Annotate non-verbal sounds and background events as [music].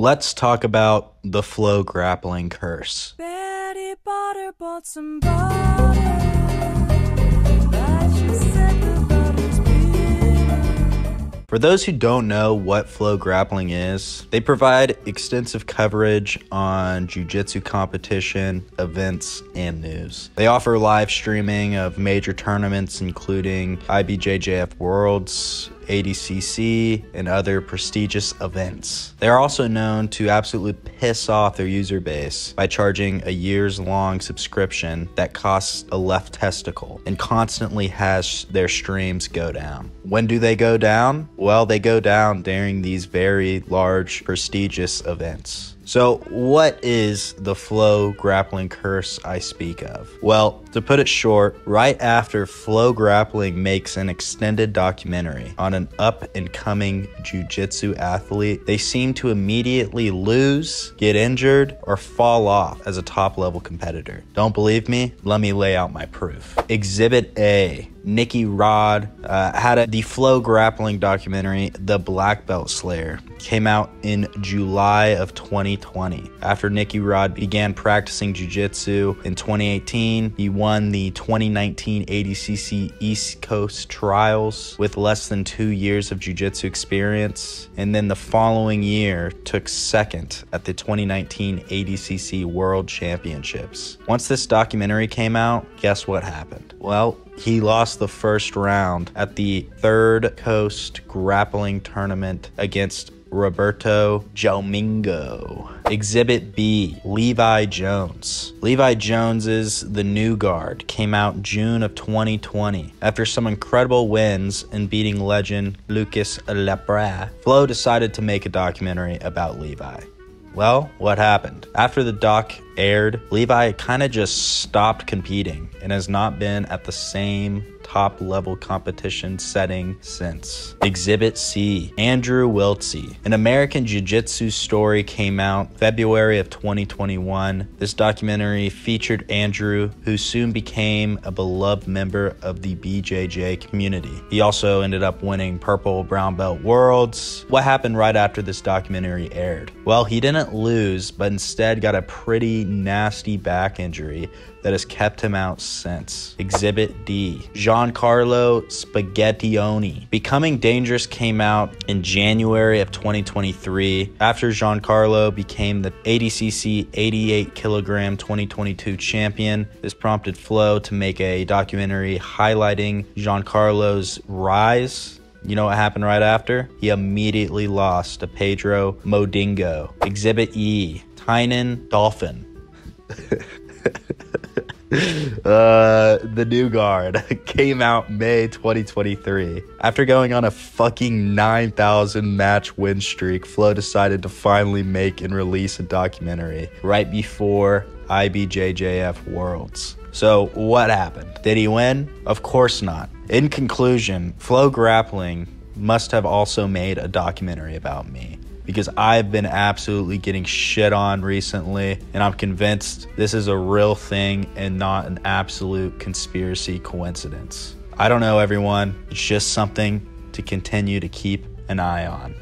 let's talk about the FloGrappling curse. Betty Potter bought some butter. But she said the butter's bitter. For those who don't know what FloGrappling is, they provide extensive coverage on jiu-jitsu competition, events, and news. They offer live streaming of major tournaments including IBJJF Worlds, ADCC, and other prestigious events. They are also known to absolutely piss off their user base by charging a years long subscription that costs a left testicle and constantly has their streams go down. When do they go down? Well, they go down during these very large, prestigious events. So, what is the FloGrappling curse I speak of? Well, to put it short, right after FloGrappling makes an extended documentary on an up and coming jiu-jitsu athlete, they seem to immediately lose, get injured, or fall off as a top level competitor. Don't believe me? Let me lay out my proof. Exhibit A Nicky Rod uh, had a, the Flow Grappling documentary, The Black Belt Slayer, came out in July of 2020. After Nicky Rod began practicing jiu-jitsu in 2018, he won the 2019 ADCC East Coast Trials with less than two years of jiu-jitsu experience, and then the following year took second at the 2019 ADCC World Championships. Once this documentary came out, guess what happened? Well, he lost the first round at the Third Coast Grappling Tournament against Roberto Jomingo. Exhibit B, Levi Jones. Levi Jones's The New Guard came out June of 2020. After some incredible wins and beating legend Lucas Lepri, Flo decided to make a documentary about Levi. Well, what happened? After the doc aired, Levi kind of just stopped competing and has not been at the same top level competition setting since. Exhibit C Andrew Wiltse. An American Jiu Jitsu story came out February of 2021. This documentary featured Andrew, who soon became a beloved member of the BJJ community. He also ended up winning Purple Brown Belt Worlds. What happened right after this documentary aired? Well, he didn't lose, but instead got a pretty nasty back injury that has kept him out since. Exhibit D Giancarlo Spaghettioni. Becoming Dangerous came out in January of 2023 after Giancarlo became the ADCC 88 kilogram 2022 champion. This prompted Flo to make a documentary highlighting Giancarlo's rise you know what happened right after? He immediately lost to Pedro Modingo. Exhibit E, Tainan Dolphin. [laughs] [laughs] uh, the new guard [laughs] came out May 2023. After going on a fucking 9,000 match win streak, Flo decided to finally make and release a documentary right before IBJJF Worlds. So, what happened? Did he win? Of course not. In conclusion, FloGrappling must have also made a documentary about me because I've been absolutely getting shit on recently, and I'm convinced this is a real thing and not an absolute conspiracy coincidence. I don't know, everyone. It's just something to continue to keep an eye on.